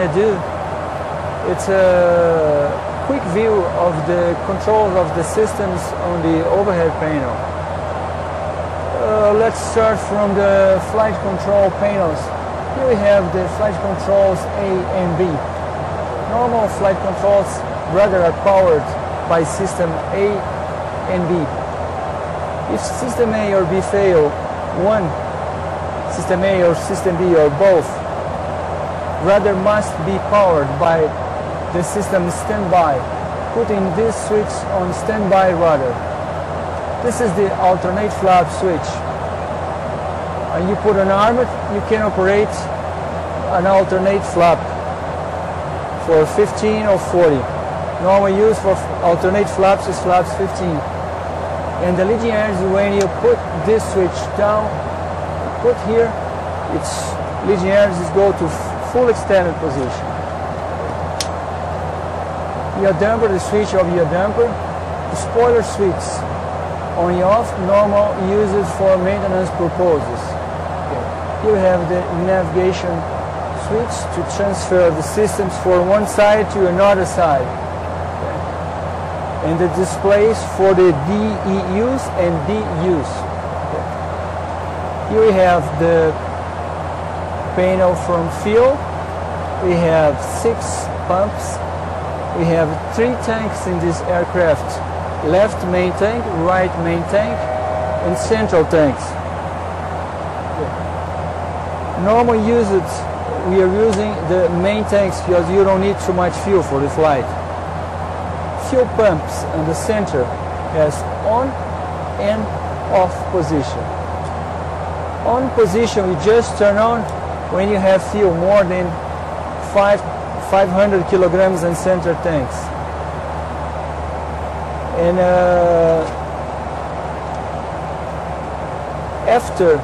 to do, it's a quick view of the controls of the systems on the overhead panel. Uh, let's start from the flight control panels. Here we have the flight controls A and B. Normal flight controls rather are powered by system A and B. If system A or B fail, one system A or system B or both rather must be powered by the system standby, putting this switch on standby rudder. This is the alternate flap switch. And you put an arm, you can operate an alternate flap for 15 or 40. Normal use for alternate flaps is flaps 15. And the leading edge, when you put this switch down, put here, its leading edges go to full extended position. Yaw damper, the switch of yaw damper, the spoiler switch on and off, normal uses for maintenance purposes. You have the navigation switch to transfer the systems from one side to another side. And the displays for the DEUs and DUs. Here we have the panel from fuel. We have six pumps. We have three tanks in this aircraft. Left main tank, right main tank, and central tanks. Normal usage, we are using the main tanks because you don't need too much fuel for the flight. Fuel pumps in the center has on and off position. On position, we just turn on when you have fuel more than five, 500 kilograms in center tanks. And uh, after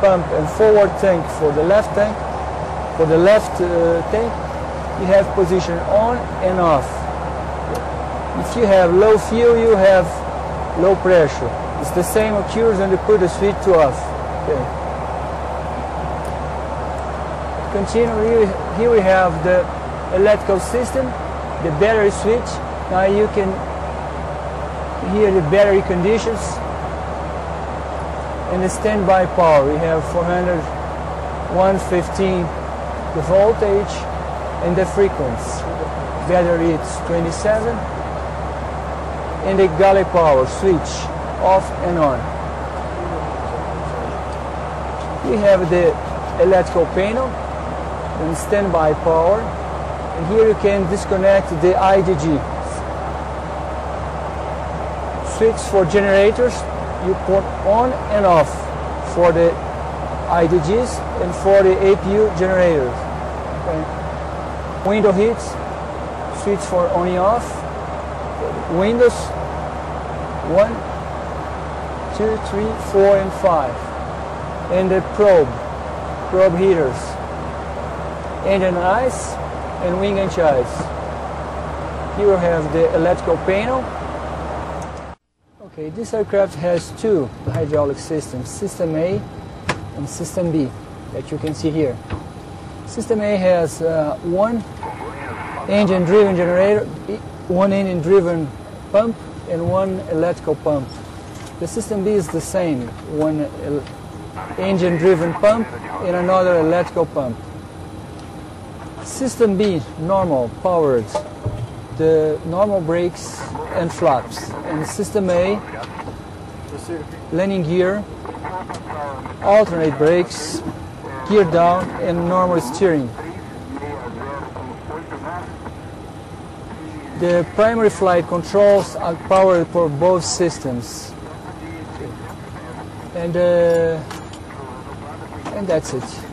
pump and forward tank for the left tank, for the left uh, tank, you have position on and off. If you have low fuel, you have low pressure. It's the same occurs when you put the switch to off. Okay. Continue, here we have the electrical system, the battery switch. Now you can hear the battery conditions and the standby power. We have 400, 115 the voltage and the frequency. Battery it's 27 and the galley power switch off and on. We have the electrical panel and standby power. And here you can disconnect the IDG switch for generators. You put on and off for the IDGs and for the APU generators. Okay. window heats switch for on and off. Windows. One two three four and five. And the probe. Probe heaters engine ice and wing and chase. Here we have the electrical panel. Okay, this aircraft has two hydraulic systems, System A and System B, that you can see here. System A has uh, one engine-driven generator, one engine-driven pump, and one electrical pump. The System B is the same, one engine-driven pump and another electrical pump. System B, normal, powered, the normal brakes and flaps. And System A, landing gear, alternate brakes, gear down, and normal steering. The primary flight controls are powered for both systems. And, uh, and that's it.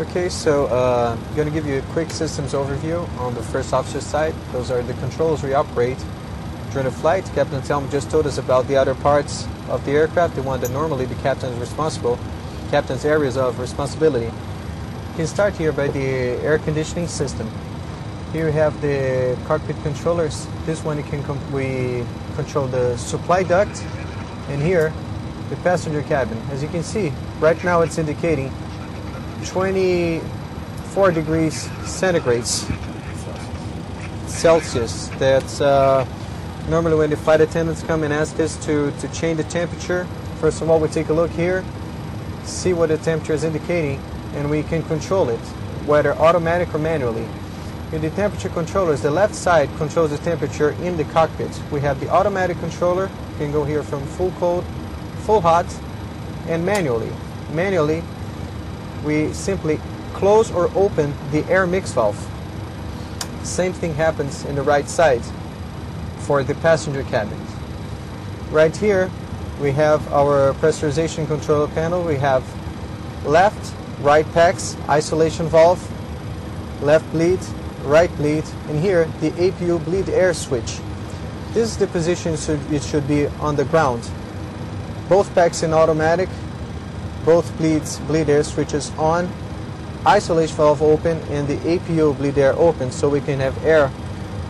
Okay, so uh, I'm going to give you a quick systems overview on the first officer side. Those are the controls we operate during the flight. Captain Telm just told us about the other parts of the aircraft, the one that normally the captain is responsible, captain's areas of responsibility. You can start here by the air conditioning system. Here we have the cockpit controllers. This one can we control the supply duct, and here the passenger cabin. As you can see, right now it's indicating 20 4 degrees centigrades Celsius. That's uh, normally when the flight attendants come and ask us to, to change the temperature. First of all, we take a look here, see what the temperature is indicating, and we can control it, whether automatic or manually. In the temperature controllers, the left side controls the temperature in the cockpit. We have the automatic controller, you can go here from full cold, full hot, and manually. Manually, we simply close or open the air mix valve. Same thing happens in the right side for the passenger cabins. Right here, we have our pressurization control panel. We have left, right packs, isolation valve, left bleed, right bleed, and here the APU bleed air switch. This is the position it should be on the ground. Both packs in automatic, both bleeds bleed air switches on, isolation valve open, and the APU bleed air open so we can have air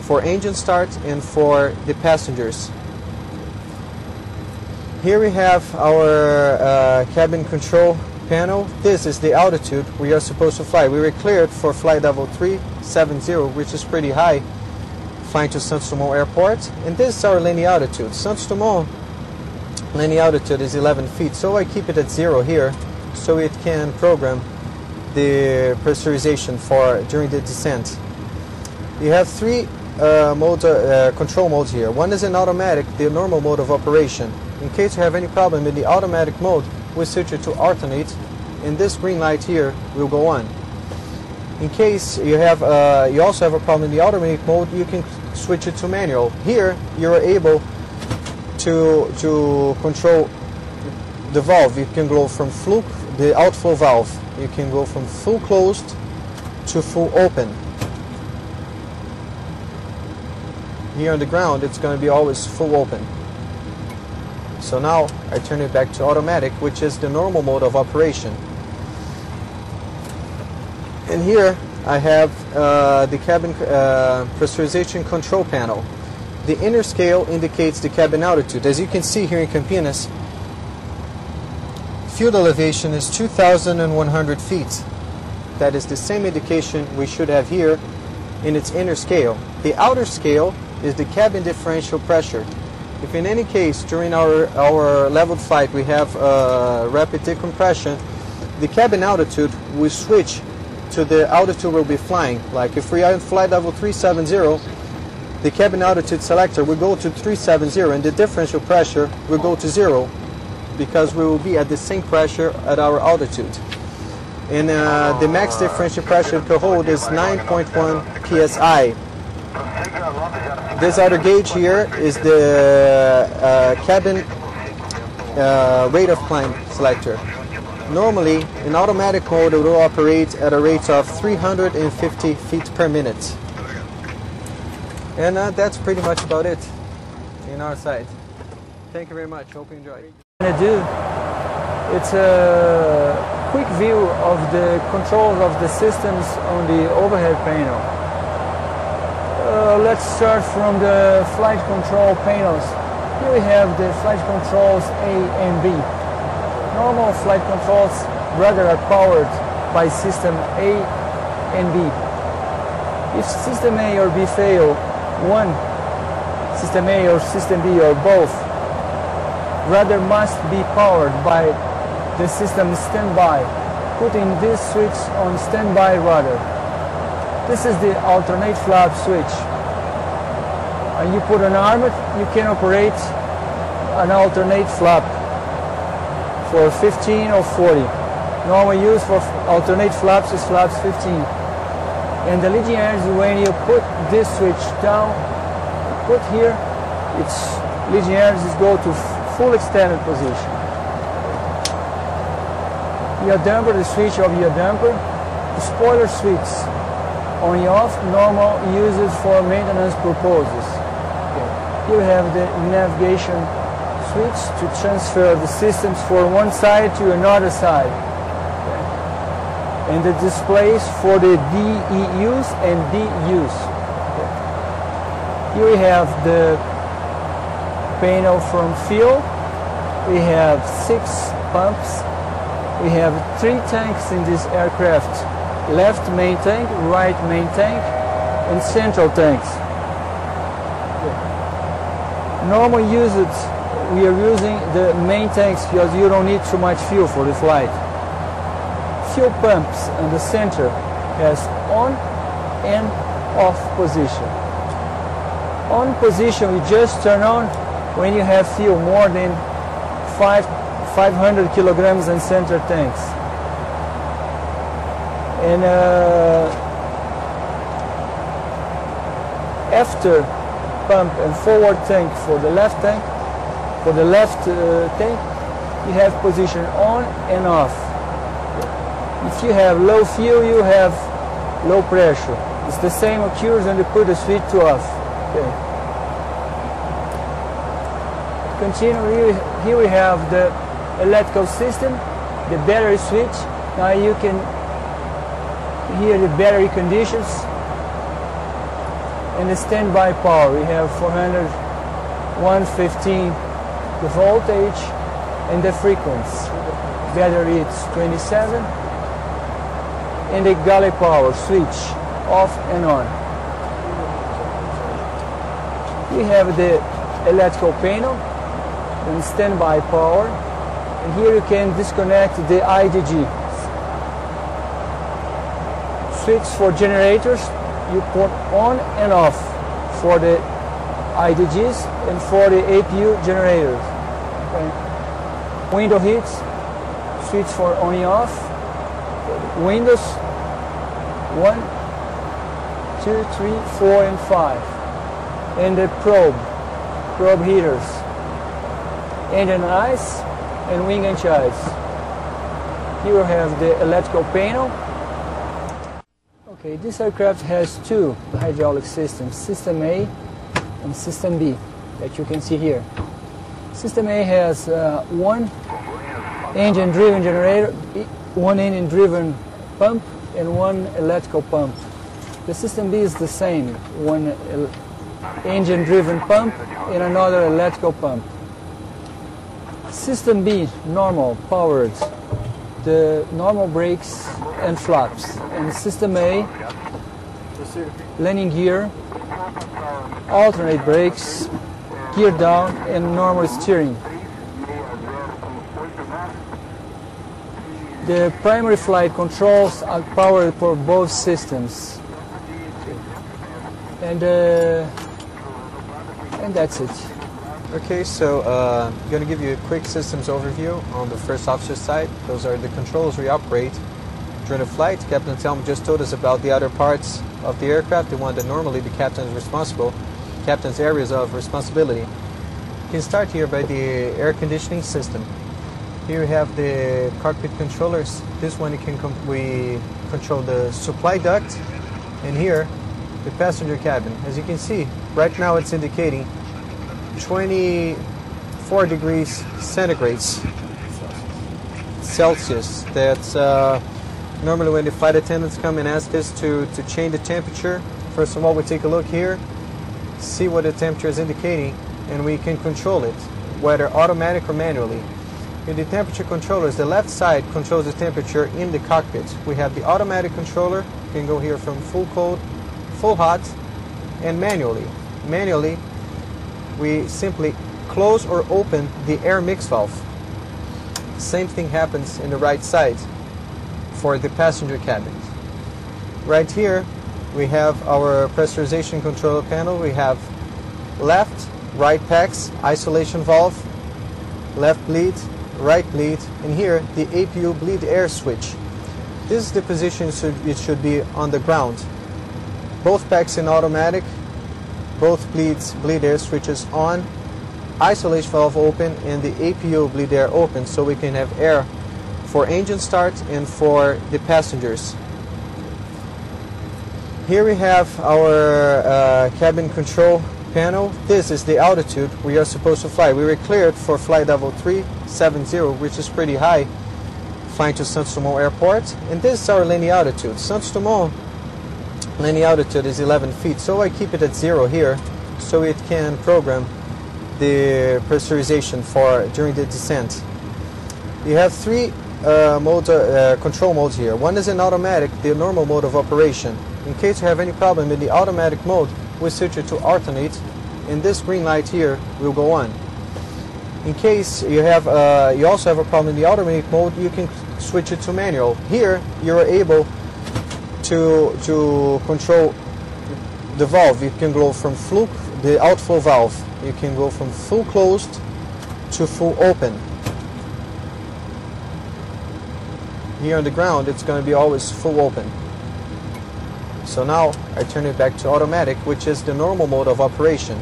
for engine start and for the passengers. Here we have our uh, cabin control panel. This is the altitude we are supposed to fly. We were cleared for flight level 370, which is pretty high, flying to Santos Dumont Airport. And this is our landing altitude. Santos Dumont landing altitude is 11 feet, so I keep it at zero here so it can program the pressurization for during the descent. You have three uh, uh, control modes here. One is an automatic, the normal mode of operation. In case you have any problem in the automatic mode, we switch it to alternate, and this green light here will go on. In case you have, uh, you also have a problem in the automatic mode, you can switch it to manual. Here, you are able to to control the valve. You can go from fluke, the outflow valve. You can go from full closed to full open. Here on the ground, it's going to be always full open. So now I turn it back to automatic, which is the normal mode of operation. And here I have uh, the cabin uh, pressurization control panel. The inner scale indicates the cabin altitude. As you can see here in Campinas, field elevation is 2,100 feet. That is the same indication we should have here in its inner scale. The outer scale is the cabin differential pressure. If in any case during our, our leveled flight we have uh, rapid decompression, the cabin altitude will switch to the altitude we'll be flying. Like if we are in flight level 370, the cabin altitude selector will go to 370 and the differential pressure will go to zero because we will be at the same pressure at our altitude. And uh, the max differential pressure per hold is 9.1 psi. This other gauge here is the uh, cabin uh, rate of climb selector. Normally, in automatic mode, it will operate at a rate of 350 feet per minute. And uh, that's pretty much about it in our side. Thank you very much. Hope you enjoyed. I do. It's a quick view of the controls of the systems on the overhead panel. Uh, let's start from the flight control panels. Here we have the flight controls A and B. Normal flight controls rather are powered by system A and B. If system A or B fail, one system A or system B or both rather must be powered by the system standby, putting this switch on standby rudder. This is the alternate flap switch. And you put an arm, you can operate an alternate flap for 15 or 40. Normal use for alternate flaps is flaps 15. And the edge, when you put this switch down, put here, its edges go to full extended position. Yaw damper, the switch of yaw damper, the spoiler switch on off normal uses for maintenance purposes. Okay. We have the navigation switch to transfer the systems from one side to another side. And the displays for the DEUs and DUs. Here we have the panel from fuel. We have six pumps. We have three tanks in this aircraft left main tank, right main tank, and central tanks. Normal usage, we are using the main tanks because you don't need too much fuel for the flight. Fuel pumps in the center has on and off position. On position, we just turn on when you have fuel more than five, 500 kilograms in center tanks. And uh, after pump and forward tank for the left tank, for the left uh, tank, you have position on and off. If you have low fuel, you have low pressure. It's the same occurs when you put the switch to off. Okay. Continue, here, we have the electrical system, the battery switch. Now you can hear the battery conditions and the standby power. We have 400, 115 the voltage and the frequency. Battery it's 27 and the galley power switch off and on. We have the electrical panel and standby power and here you can disconnect the IDG switch for generators you put on and off for the IDGs and for the APU generators okay. window heats switch for on and off windows one two three four and five and the probe probe heaters engine ice and wing and chase. Here we have the electrical panel. Okay, this aircraft has two hydraulic systems, System A and System B, that you can see here. System A has uh, one engine-driven generator, one engine-driven pump, and one electrical pump. The System B is the same, one engine-driven pump and another electrical pump. System B, normal, powered, the normal brakes and flaps. And System A, landing gear, alternate brakes, gear down, and normal steering. The primary flight controls are powered for both systems. And, uh, and that's it. Okay, so uh, I'm going to give you a quick systems overview on the first officer side. Those are the controls we operate during a flight. Captain Telm just told us about the other parts of the aircraft, the one that normally the captain is responsible, captain's areas of responsibility. You can start here by the air conditioning system. Here we have the cockpit controllers. This one you can we control the supply duct, and here the passenger cabin. As you can see, right now it's indicating 24 degrees centigrade Celsius. That's uh, normally when the flight attendants come and ask us to, to change the temperature. First of all, we take a look here, see what the temperature is indicating, and we can control it, whether automatic or manually. In the temperature controllers, the left side controls the temperature in the cockpit. We have the automatic controller, you can go here from full cold, full hot, and manually. Manually, we simply close or open the air mix valve. Same thing happens in the right side for the passenger cabin. Right here we have our pressurization control panel. We have left, right packs, isolation valve, left bleed, right bleed, and here the APU bleed air switch. This is the position it should be on the ground. Both packs in automatic, both bleeds bleed air switches on, isolation valve open, and the APU bleed air open so we can have air for engine start and for the passengers. Here we have our uh, cabin control panel. This is the altitude we are supposed to fly. We were cleared for flight level 370, which is pretty high, flying to Santos Dumont Airport. And this is our landing altitude. Santos Dumont landing altitude is 11 feet, so I keep it at zero here so it can program the pressurization for during the descent. You have three uh, modes, uh, control modes here. One is an automatic, the normal mode of operation. In case you have any problem in the automatic mode, we switch it to alternate, and this green light here will go on. In case you have, uh, you also have a problem in the automatic mode, you can switch it to manual. Here, you are able to to control the valve. You can go from full, the outflow valve. You can go from full closed to full open. Here on the ground, it's going to be always full open. So now I turn it back to automatic, which is the normal mode of operation.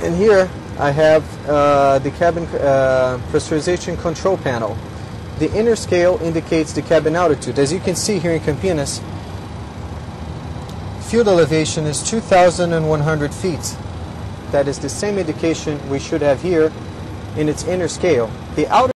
And here I have uh, the cabin uh, pressurization control panel. The inner scale indicates the cabin altitude. As you can see here in Campinas, field elevation is 2,100 feet. That is the same indication we should have here in its inner scale. The outer